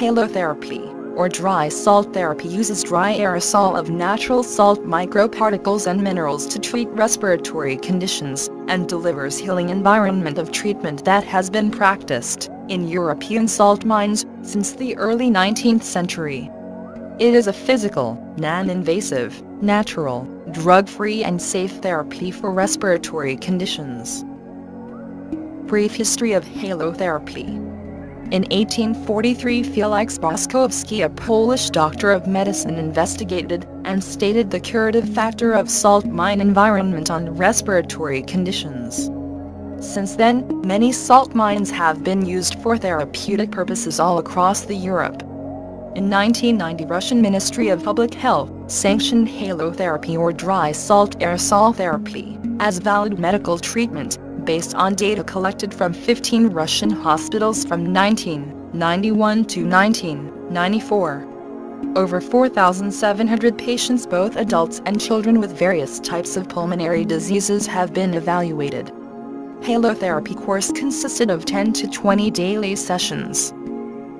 Halotherapy, or dry salt therapy uses dry aerosol of natural salt microparticles and minerals to treat respiratory conditions, and delivers healing environment of treatment that has been practiced in European salt mines since the early 19th century. It is a physical, non-invasive, natural, drug-free and safe therapy for respiratory conditions. Brief history of halotherapy In 1843 Felix Boczkowski, a Polish doctor of medicine investigated and stated the curative factor of salt mine environment on respiratory conditions. Since then, many salt mines have been used for therapeutic purposes all across the Europe. In 1990 Russian Ministry of Public Health sanctioned halotherapy or dry salt aerosol therapy as valid medical treatment based on data collected from 15 Russian hospitals from 1991 to 1994. Over 4,700 patients both adults and children with various types of pulmonary diseases have been evaluated. Halotherapy course consisted of 10 to 20 daily sessions.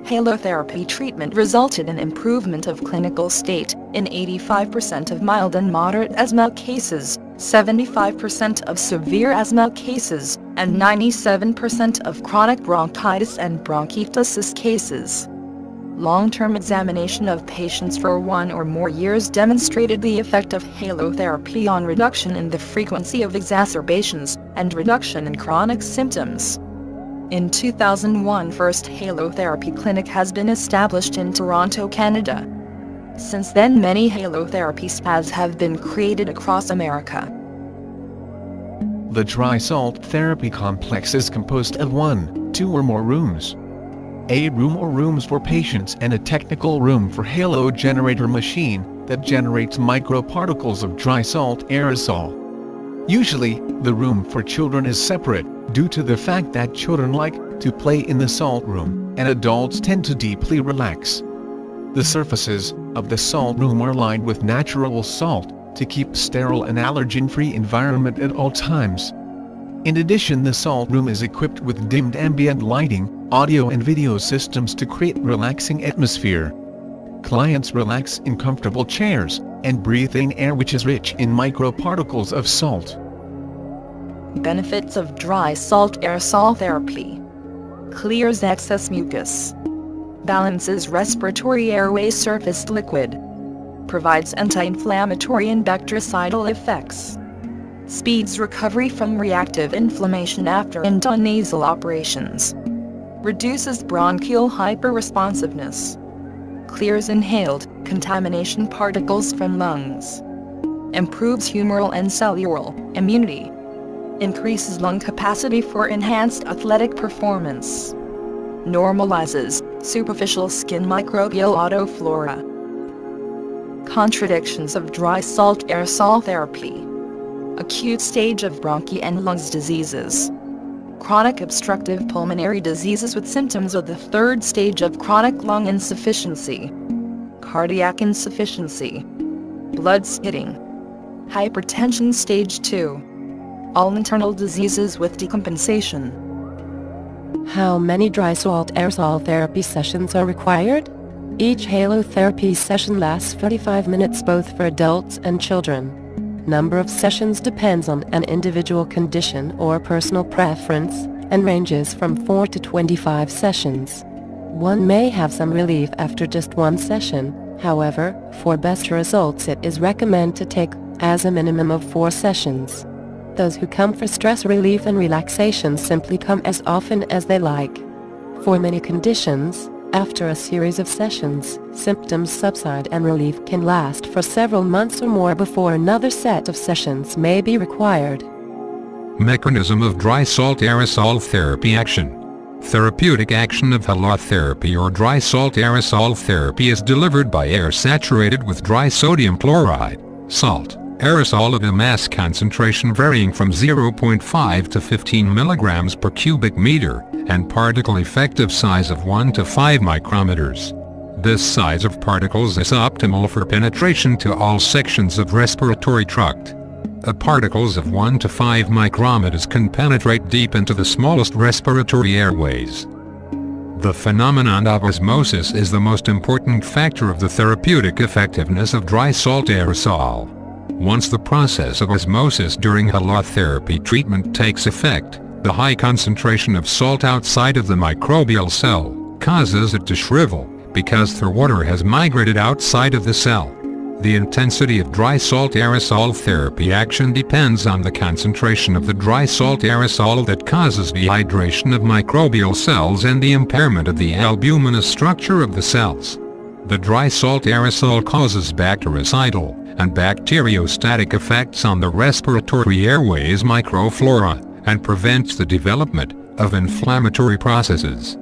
Halotherapy treatment resulted in improvement of clinical state in 85% of mild and moderate asthma cases, 75% of severe asthma cases, and 97% of chronic bronchitis and bronchiectasis cases. Long-term examination of patients for one or more years demonstrated the effect of halotherapy on reduction in the frequency of exacerbations and reduction in chronic symptoms. In 2001 first halo therapy clinic has been established in Toronto, Canada. Since then many halo therapy spas have been created across America. The dry salt therapy complex is composed of one, two or more rooms. A room or rooms for patients and a technical room for halo generator machine that generates microparticles of dry salt aerosol. Usually, the room for children is separate, due to the fact that children like to play in the salt room, and adults tend to deeply relax. The surfaces of the salt room are lined with natural salt, to keep sterile and allergen-free environment at all times. In addition the salt room is equipped with dimmed ambient lighting, audio and video systems to create relaxing atmosphere. Clients relax in comfortable chairs, and breathe in air which is rich in microparticles of salt. Benefits of dry salt aerosol therapy. Clears excess mucus. Balances respiratory airway surface liquid. Provides anti-inflammatory and bactericidal effects. Speeds recovery from reactive inflammation after intranasal operations. Reduces bronchial hyperresponsiveness. Clears inhaled, contamination particles from lungs. Improves humoral and cellular immunity increases lung capacity for enhanced athletic performance. Normalizes superficial skin microbial autoflora. Contradictions of dry salt aerosol therapy. Acute stage of bronchi and lungs diseases. Chronic obstructive pulmonary diseases with symptoms of the third stage of chronic lung insufficiency. Cardiac insufficiency. Blood spitting. Hypertension stage 2 all internal diseases with decompensation. How many dry salt aerosol therapy sessions are required? Each halotherapy session lasts 45 minutes both for adults and children. Number of sessions depends on an individual condition or personal preference, and ranges from 4 to 25 sessions. One may have some relief after just one session, however, for best results it is recommended to take as a minimum of 4 sessions. Those who come for stress relief and relaxation simply come as often as they like. For many conditions, after a series of sessions, symptoms subside and relief can last for several months or more before another set of sessions may be required. Mechanism of dry salt aerosol therapy action Therapeutic action of halotherapy or dry salt aerosol therapy is delivered by air saturated with dry sodium chloride, salt aerosol of a mass concentration varying from 0.5 to 15 mg per cubic meter, and particle effective size of 1 to 5 micrometers. This size of particles is optimal for penetration to all sections of respiratory tract. A particles of 1 to 5 micrometers can penetrate deep into the smallest respiratory airways. The phenomenon of osmosis is the most important factor of the therapeutic effectiveness of dry salt aerosol. Once the process of osmosis during halotherapy treatment takes effect, the high concentration of salt outside of the microbial cell causes it to shrivel, because the water has migrated outside of the cell. The intensity of dry salt aerosol therapy action depends on the concentration of the dry salt aerosol that causes dehydration of microbial cells and the impairment of the albuminous structure of the cells. The dry salt aerosol causes bactericidal and bacteriostatic effects on the respiratory airways microflora and prevents the development of inflammatory processes.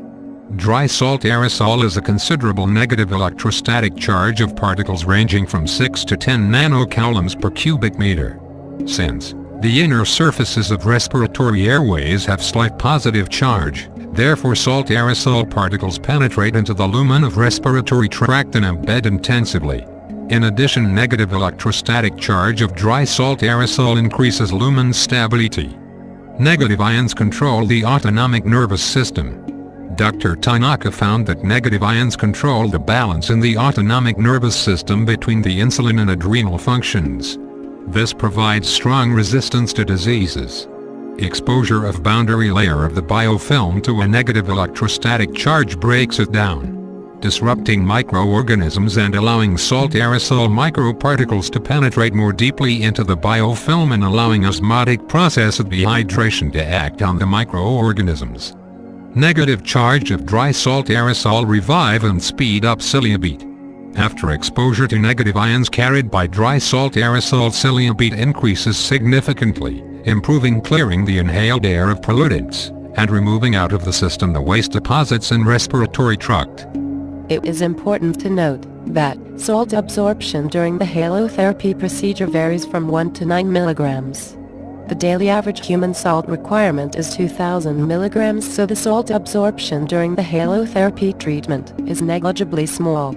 Dry salt aerosol is a considerable negative electrostatic charge of particles ranging from 6 to 10 nanocoulombs per cubic meter. Since the inner surfaces of respiratory airways have slight positive charge, therefore salt aerosol particles penetrate into the lumen of respiratory tract and embed intensively. In addition negative electrostatic charge of dry salt aerosol increases lumen stability. Negative ions control the autonomic nervous system. Dr. Tanaka found that negative ions control the balance in the autonomic nervous system between the insulin and adrenal functions. This provides strong resistance to diseases. Exposure of boundary layer of the biofilm to a negative electrostatic charge breaks it down, disrupting microorganisms and allowing salt aerosol microparticles to penetrate more deeply into the biofilm and allowing osmotic process of dehydration to act on the microorganisms. Negative charge of dry salt aerosol revive and speed up cilia beat. After exposure to negative ions carried by dry salt aerosol cilia beat increases significantly, improving clearing the inhaled air of pollutants, and removing out of the system the waste deposits in respiratory tract. It is important to note that salt absorption during the halotherapy procedure varies from 1 to 9 milligrams. The daily average human salt requirement is 2000 milligrams so the salt absorption during the halotherapy treatment is negligibly small.